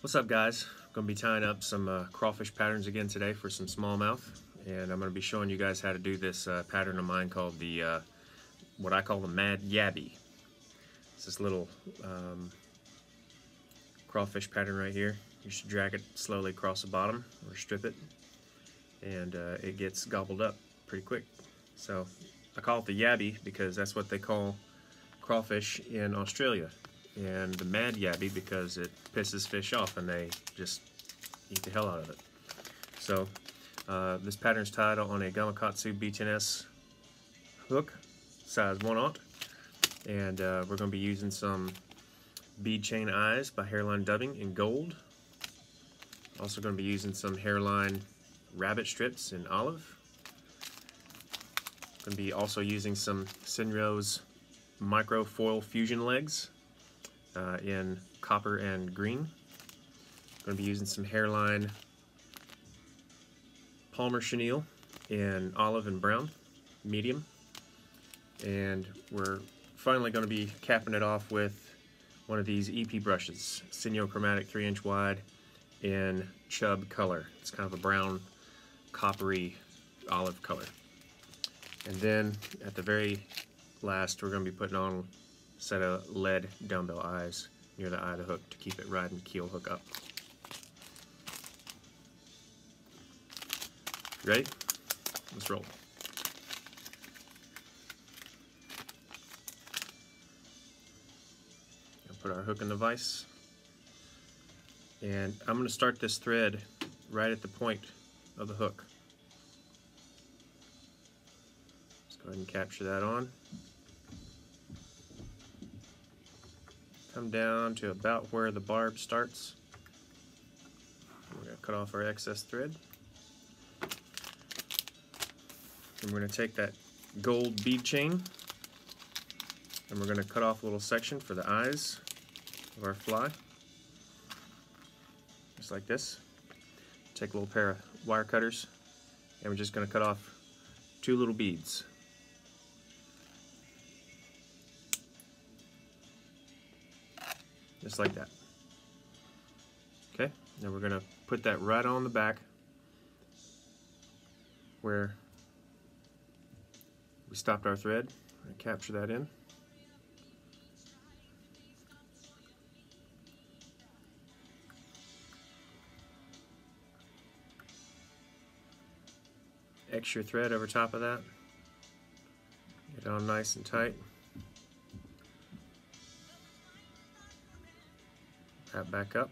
What's up guys? I'm going to be tying up some uh, crawfish patterns again today for some smallmouth and I'm going to be showing you guys how to do this uh, pattern of mine called the uh, what I call the Mad Yabby. It's this little um, crawfish pattern right here. You should drag it slowly across the bottom or strip it and uh, it gets gobbled up pretty quick. So I call it the Yabby because that's what they call crawfish in Australia and the mad yabby because it pisses fish off and they just eat the hell out of it. So uh, this pattern is tied on a Gamakatsu B10S hook, size 1 aught, and uh, we're going to be using some bead chain eyes by Hareline Dubbing in gold. Also going to be using some Hareline rabbit strips in olive. Going to be also using some Sinrose micro foil fusion legs uh, in copper and green. I'm going to be using some Hareline Palmer Chenille in olive and brown, medium. And we're finally going to be capping it off with one of these EP brushes, Senyo Chromatic 3 inch wide in chub color. It's kind of a brown, coppery olive color. And then at the very last, we're going to be putting on set of lead dumbbell eyes near the eye of the hook to keep it riding keel hook up. Ready? Let's roll. Put our hook in the vise. And I'm going to start this thread right at the point of the hook. Let's go ahead and capture that on. Come down to about where the barb starts. We're going to cut off our excess thread. And we're going to take that gold bead chain and we're going to cut off a little section for the eyes of our fly. Just like this. Take a little pair of wire cutters and we're just going to cut off two little beads. Just like that. Okay, now we're gonna put that right on the back where we stopped our thread. capture that in. Extra thread over top of that. Get on nice and tight. That back up.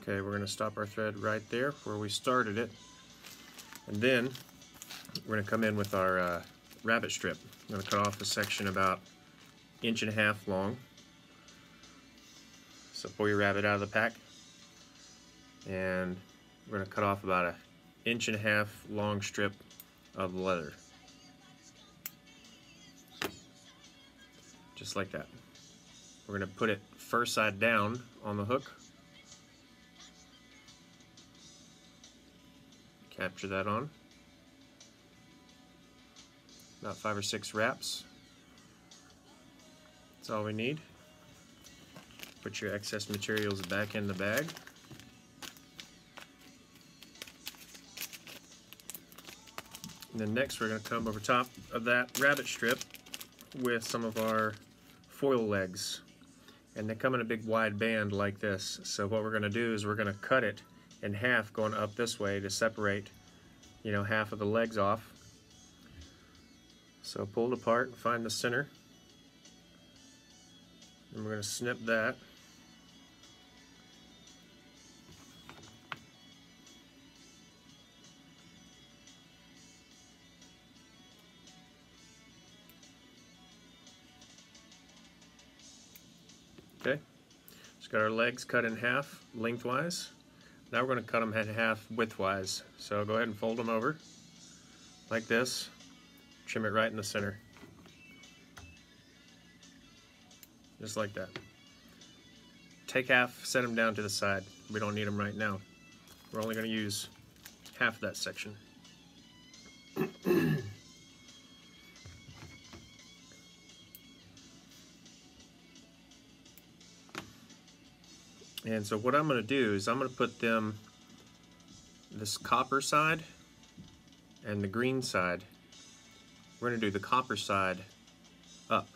Okay, we're going to stop our thread right there where we started it. And then we're going to come in with our uh, rabbit strip. I'm going to cut off a section about inch and a half long. So pull your rabbit out of the pack. And we're going to cut off about an inch and a half long strip of leather. Just like that. We're going to put it first side down on the hook. Capture that on. About five or six wraps. That's all we need. Put your excess materials back in the bag. And then next we're going to come over top of that rabbit strip with some of our foil legs and they come in a big wide band like this. So what we're going to do is we're going to cut it in half going up this way to separate you know half of the legs off. So pull it apart and find the center. And we're going to snip that Okay, just got our legs cut in half lengthwise. Now we're going to cut them in half widthwise. So go ahead and fold them over like this. Trim it right in the center. Just like that. Take half, set them down to the side. We don't need them right now. We're only going to use half of that section. And so what I'm going to do is I'm going to put them this copper side and the green side. We're going to do the copper side up,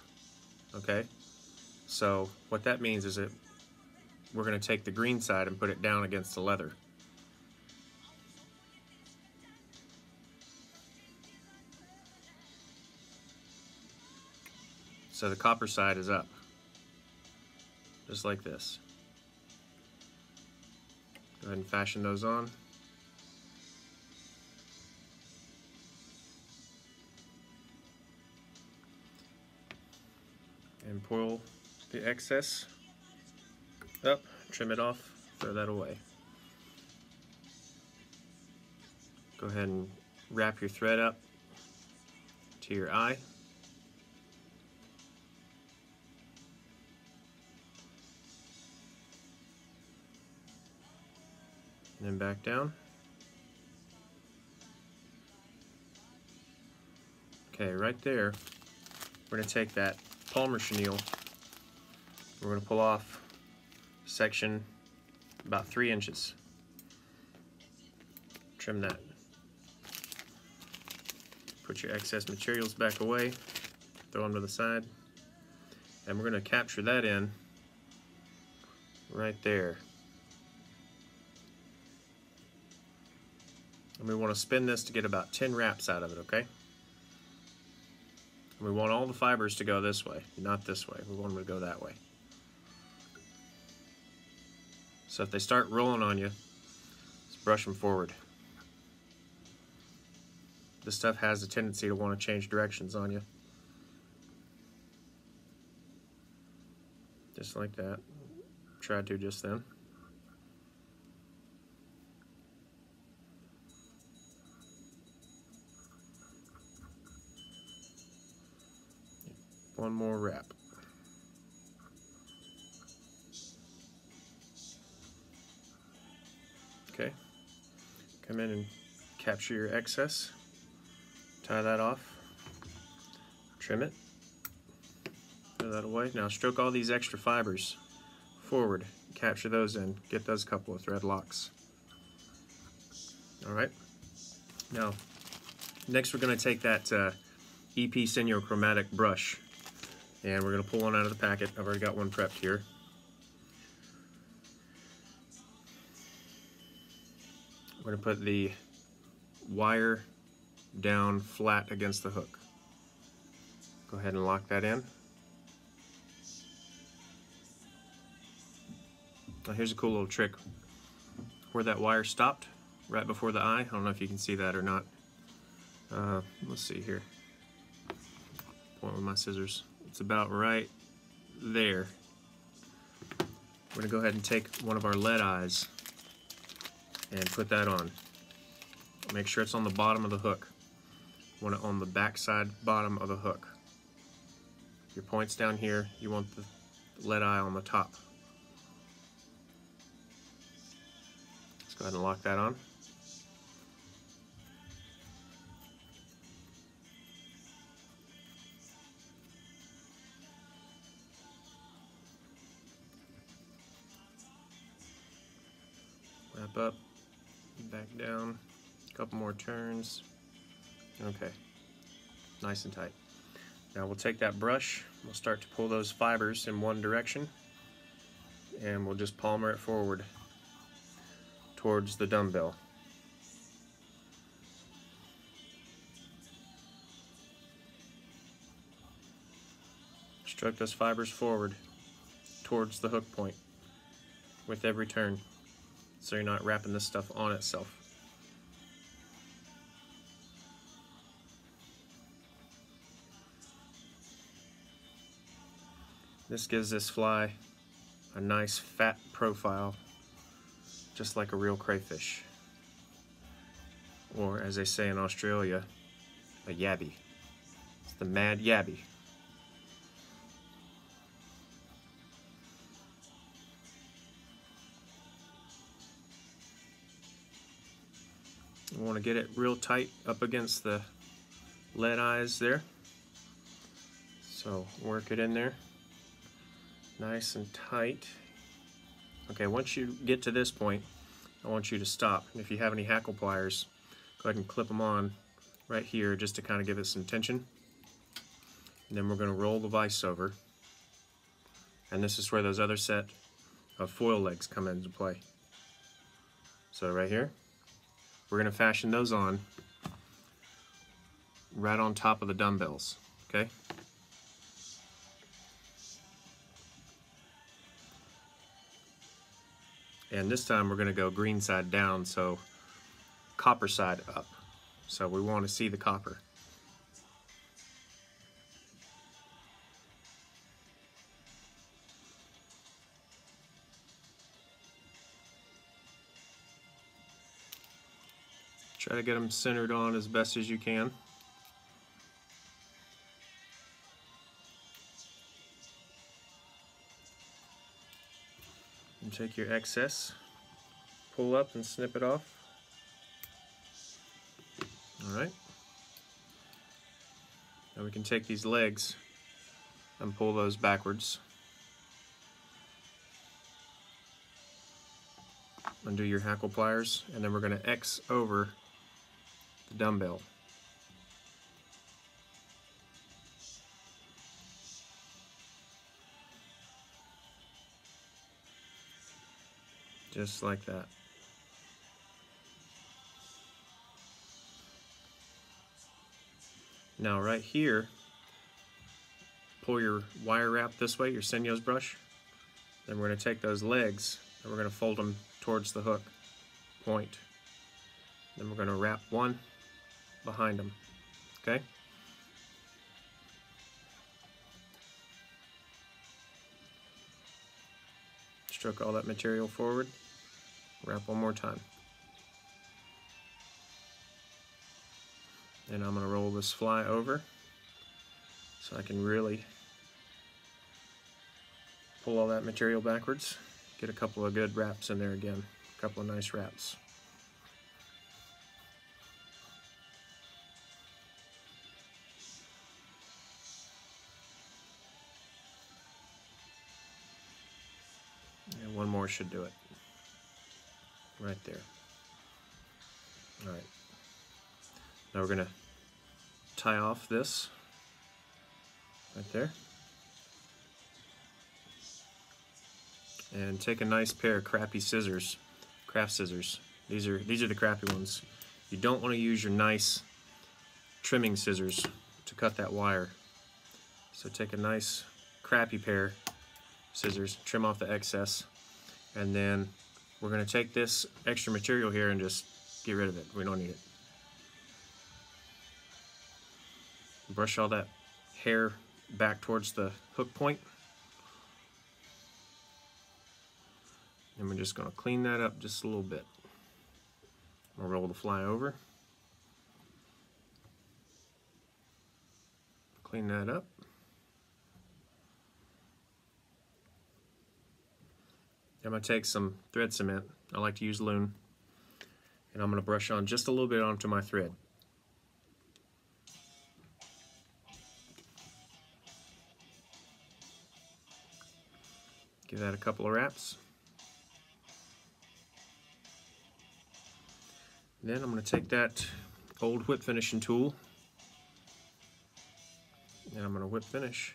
okay? So what that means is that we're going to take the green side and put it down against the leather. So the copper side is up, just like this. Ahead and fashion those on. And pull the excess up, trim it off, throw that away. Go ahead and wrap your thread up to your eye. And then back down. Okay, right there, we're to take that Palmer chenille, we're to pull off section about three inches. Trim that. Put your excess materials back away, throw them to the side, and we're going to capture that in right there. And we want to spin this to get about 10 wraps out of it, okay? And we want all the fibers to go this way, not this way. We want them to go that way. So if they start rolling on you, just brush them forward. This stuff has a tendency to want to change directions on you. Just like that. Tried to just then. One more wrap. Okay. Come in and capture your excess. Tie that off. Trim it. Throw that away. Now stroke all these extra fibers forward. Capture those in. Get those couple of thread locks. Alright. Now, next we're going to take that uh, EP Senyo Chromatic brush and we're going to pull one out of the packet. I've already got one prepped here. We're going to put the wire down flat against the hook. Go ahead and lock that in. Now here's a cool little trick. Where that wire stopped, right before the eye, I don't know if you can see that or not. Uh, let's see here. Point with my scissors. It's about right there. We're to go ahead and take one of our lead eyes and put that on. Make sure it's on the bottom of the hook. Want it on the backside bottom of the hook. Your point's down here, you want the lead eye on the top. Let's go ahead and lock that on. Wrap up, back down, a couple more turns. Okay, nice and tight. Now we'll take that brush, we'll start to pull those fibers in one direction, and we'll just palmer it forward towards the dumbbell. Stroke those fibers forward towards the hook point with every turn so you're not wrapping this stuff on itself. This gives this fly a nice fat profile, just like a real crayfish. Or as they say in Australia, a yabby. It's the mad yabby. You want to get it real tight up against the lead eyes there. So work it in there nice and tight. Okay, once you get to this point, I want you to stop. And if you have any hackle pliers, go ahead and clip them on right here just to kind of give it some tension. And then we're going to roll the vise over. And this is where those other set of foil legs come into play. So right here, we're going to fashion those on right on top of the dumbbells, okay? And this time we're going to go green side down, so copper side up. So we want to see the copper. Try to get them centered on as best as you can. And take your excess, pull up and snip it off. Alright. Now we can take these legs and pull those backwards. Undo your hackle pliers and then we're going to X over the dumbbell. Just like that. Now right here, pull your wire wrap this way, your Senyo's brush. Then we're going to take those legs and we're going to fold them towards the hook point. Then we're going to wrap one behind them. Okay? Stroke all that material forward. Wrap one more time. And I'm going to roll this fly over so I can really pull all that material backwards. Get a couple of good wraps in there again. A couple of nice wraps. And one more should do it. Right there. All right. Now we're going to tie off this right there. And take a nice pair of crappy scissors, craft scissors. These are these are the crappy ones. You don't want to use your nice trimming scissors to cut that wire. So take a nice crappy pair scissors, trim off the excess, and then we're going to take this extra material here and just get rid of it. We don't need it. Brush all that hair back towards the hook point. And we're just going to clean that up just a little bit. We'll roll the fly over. Clean that up. I'm going to take some thread cement. I like to use Loon. And I'm going to brush on just a little bit onto my thread. Give that a couple of wraps. Then I'm going to take that old whip finishing tool and I'm going to whip finish.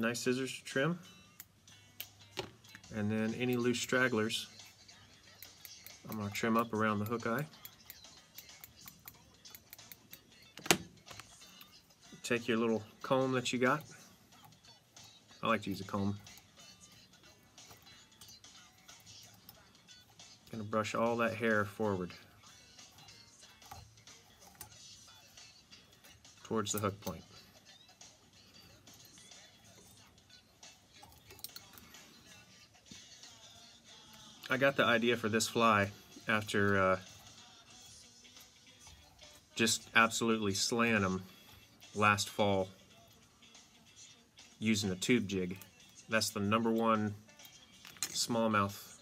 Nice scissors to trim. And then any loose stragglers I'm going to trim up around the hook eye. Take your little comb that you got. I like to use a comb. Gonna brush all that hair forward towards the hook point. I got the idea for this fly after uh, just absolutely slaying them last fall using a tube jig. That's the number one smallmouth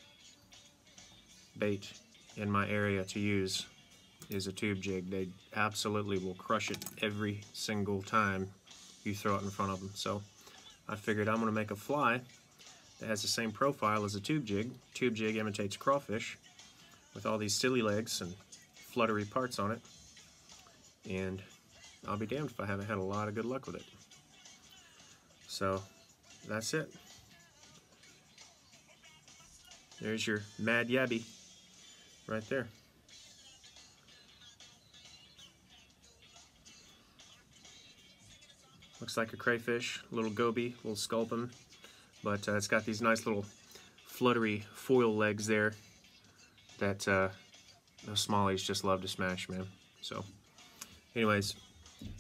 bait in my area to use is a tube jig. They absolutely will crush it every single time you throw it in front of them. So I figured I'm going to make a fly that has the same profile as a tube jig. Tube jig imitates crawfish with all these silly legs and fluttery parts on it. And I'll be damned if I haven't had a lot of good luck with it. So that's it. There's your Mad Yabby right there. Looks like a crayfish, a little goby, a little sculpin, but uh, it's got these nice little fluttery foil legs there that uh, those smallies just love to smash, man. So, anyways,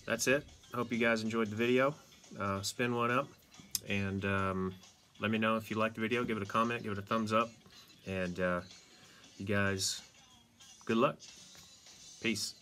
that's it. I hope you guys enjoyed the video. Uh, spin one up and um, let me know if you liked the video. Give it a comment, give it a thumbs up, and uh, you guys, good luck. Peace.